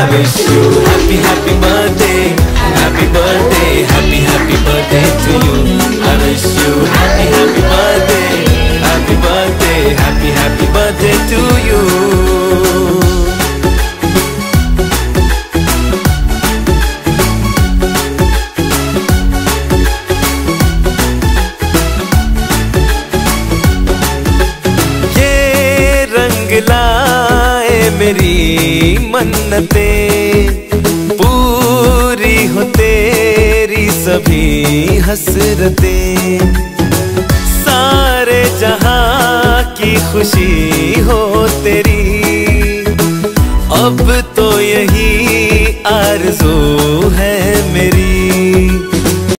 I wish you happy, happy birthday. Happy birthday happy happy birthday to you I wish you happy happy birthday Happy birthday happy happy birthday to you ये रंग लाए मेरी मन्नते तेरी सभी हसरतें सारे जहाँ की खुशी हो तेरी